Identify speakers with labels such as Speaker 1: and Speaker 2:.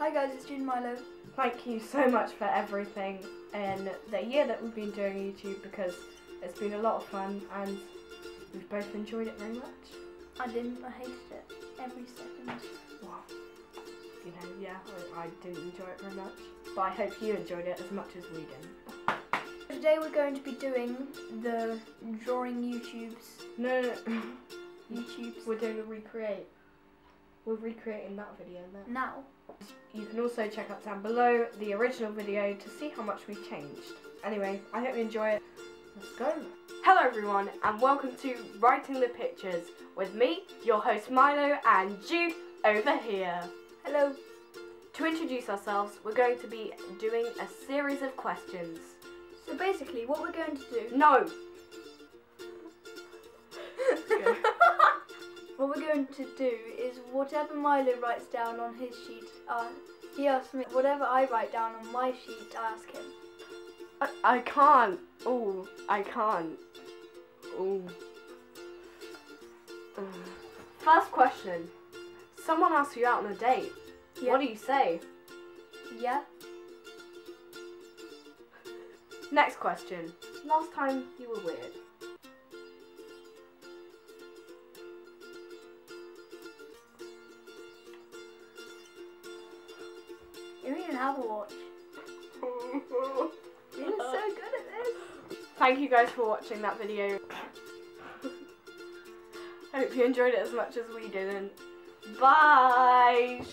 Speaker 1: Hi guys, it's Jude Milo.
Speaker 2: Thank you so much for everything in the year that we've been doing YouTube because it's been a lot of fun and we've both enjoyed it very much.
Speaker 1: I didn't, I hated it every second.
Speaker 2: Well, you know, yeah, I, I didn't enjoy it very much, but I hope you enjoyed it as much as we did.
Speaker 1: Today we're going to be doing the drawing YouTubes.
Speaker 2: No, no, no.
Speaker 1: YouTubes.
Speaker 2: we're doing a recreate. We're recreating that video now.
Speaker 1: Now.
Speaker 2: You can also check out down below the original video to see how much we've changed. Anyway, I hope you enjoy it. Let's go. Hello everyone and welcome to Writing the Pictures with me, your host Milo and Jude over here.
Speaker 1: Hello.
Speaker 2: To introduce ourselves, we're going to be doing a series of questions.
Speaker 1: So basically what we're going to do
Speaker 2: No!
Speaker 1: We're going to do is whatever Milo writes down on his sheet, uh, he asks me whatever I write down on my sheet, I ask him.
Speaker 2: I, I can't. Oh, I can't. Oh. First question. Someone asks you out on a date.
Speaker 1: Yeah.
Speaker 2: What do you say?
Speaker 1: Yeah?
Speaker 2: Next question. Last time you were weird.
Speaker 1: You don't even have a watch. You're so good at this.
Speaker 2: Thank you guys for watching that video. I hope you enjoyed it as much as we did and bye!